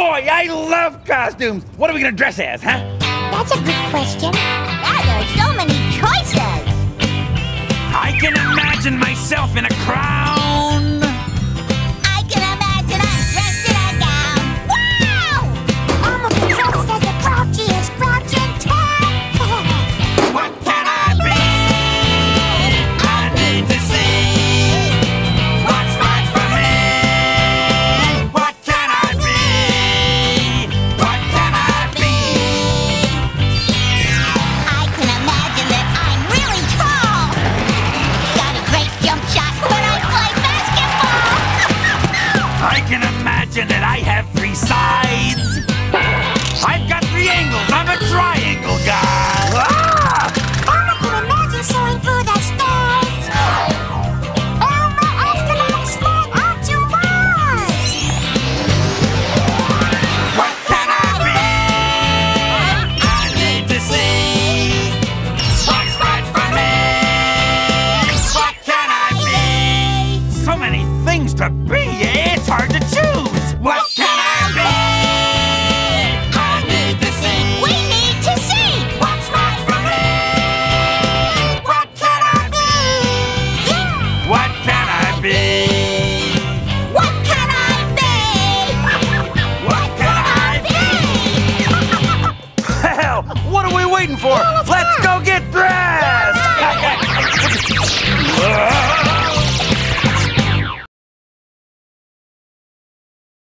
boy, I love costumes. What are we gonna dress as, huh? That's a good question. Yeah, there are so many choices. I can imagine myself in a crowd. can imagine that I have three sides. What are we waiting for? Let's, Let's go. go get dressed!